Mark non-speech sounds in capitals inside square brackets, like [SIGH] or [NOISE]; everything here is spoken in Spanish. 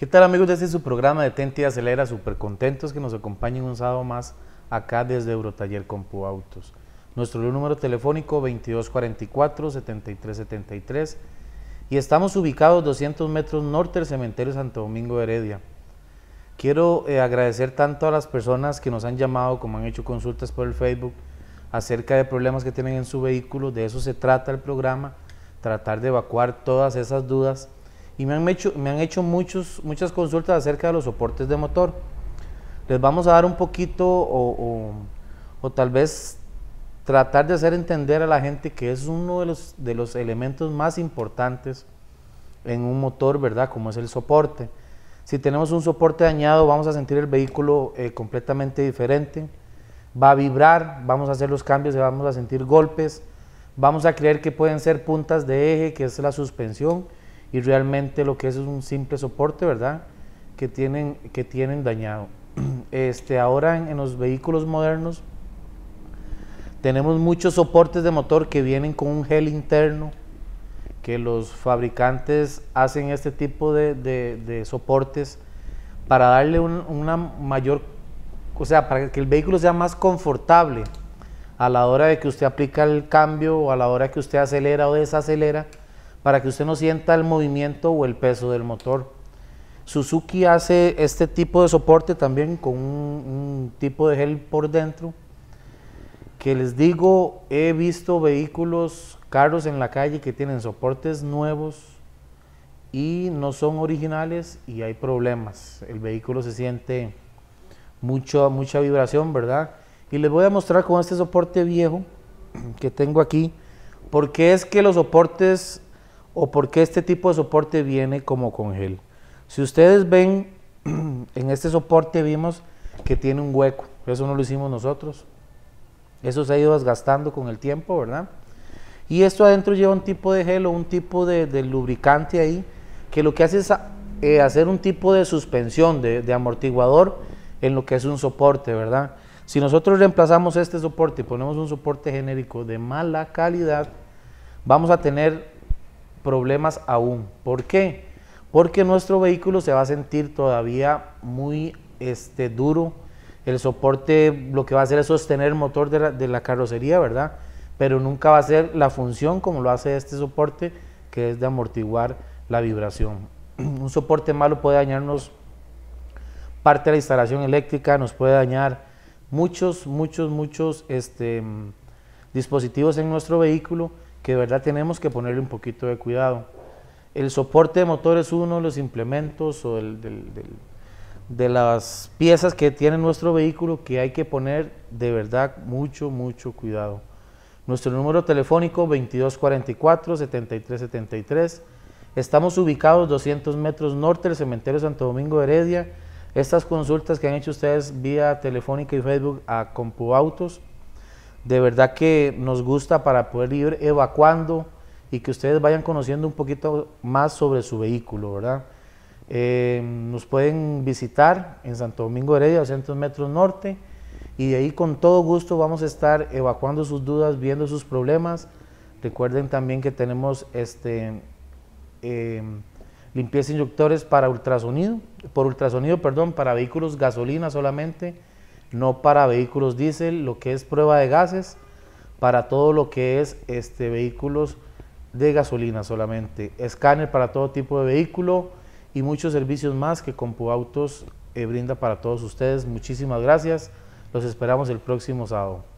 ¿Qué tal amigos de este su programa de Tente y Acelera? Súper contentos que nos acompañen un sábado más acá desde Eurotaller Compu Autos. Nuestro número telefónico 2244-7373 y estamos ubicados 200 metros norte del cementerio Santo Domingo de Heredia. Quiero eh, agradecer tanto a las personas que nos han llamado como han hecho consultas por el Facebook acerca de problemas que tienen en su vehículo, de eso se trata el programa, tratar de evacuar todas esas dudas y me han hecho, me han hecho muchos, muchas consultas acerca de los soportes de motor. Les vamos a dar un poquito o, o, tal vez tratar de hacer entender a la gente que es uno de los, de los elementos más importantes en un motor, ¿verdad? Como es el soporte. Si tenemos un soporte dañado, vamos a sentir el vehículo eh, completamente diferente. Va a vibrar, vamos a hacer los cambios y vamos a sentir golpes. Vamos a creer que pueden ser puntas de eje, que es la suspensión y realmente lo que es es un simple soporte, ¿verdad? Que tienen, que tienen dañado. [CLEARS THROAT] Este, ahora en, los vehículos modernos tenemos muchos soportes de motor que vienen con un gel interno, que los fabricantes hacen este tipo de, soportes para darle una mayor, o sea, para que el vehículo sea más confortable a la hora de que usted aplica el cambio o a la hora que usted acelera o desacelera para que usted no sienta el movimiento o el peso del motor. Suzuki hace este tipo de soporte también con un, tipo de gel por dentro que les digo, he visto vehículos, carros en la calle que tienen soportes nuevos y no son originales y hay problemas. El vehículo se siente mucho, mucha vibración, ¿verdad? Y les voy a mostrar con este soporte viejo [CLEARS THROAT] que tengo aquí, porque es que los soportes o por qué este tipo de soporte viene como con gel. Si ustedes ven, [CLEARS THROAT] en este soporte vimos que tiene un hueco, eso no lo hicimos nosotros. Eso se ha ido desgastando con el tiempo, ¿verdad? Y esto adentro lleva un tipo de gel o un tipo de, lubricante ahí, que lo que hace es eh, hacer un tipo de suspensión, de amortiguador en lo que es un soporte, ¿verdad? Si nosotros reemplazamos este soporte y ponemos un soporte genérico de mala calidad, vamos a tener problemas aún. ¿Por qué? Porque nuestro vehículo se va a sentir todavía muy este, duro. El soporte lo que va a hacer es sostener el motor de la, carrocería, ¿verdad? Pero nunca va a ser la función como lo hace este soporte, que es de amortiguar la vibración. [CLEARS THROAT] Un soporte malo puede dañarnos parte de la instalación eléctrica, nos puede dañar muchos, muchos, muchos este, dispositivos en nuestro vehículo que de verdad tenemos que ponerle un poquito de cuidado. El soporte de motor es uno de los implementos o de las piezas que tiene nuestro vehículo que hay que poner de verdad mucho, mucho cuidado. Nuestro número telefónico 2244-7373. Estamos ubicados 200 metros norte del cementerio Santo Domingo de Heredia. Estas consultas que han hecho ustedes vía telefónica y Facebook a CompuAutos de verdad que nos gusta para poder ir evacuando y que ustedes vayan conociendo un poquito más sobre su vehículo, ¿verdad? Eh, nos pueden visitar en Santo Domingo Heredia, 200 metros norte, y de ahí con todo gusto vamos a estar evacuando sus dudas, viendo sus problemas. Recuerden también que tenemos este eh, limpieza inyectores para ultrasonido, por ultrasonido, perdón, para vehículos gasolina solamente no para vehículos diésel, lo que es prueba de gases, para todo lo que es este, vehículos de gasolina solamente, escáner para todo tipo de vehículo y muchos servicios más que CompuAutos eh, brinda para todos ustedes. Muchísimas gracias, los esperamos el próximo sábado.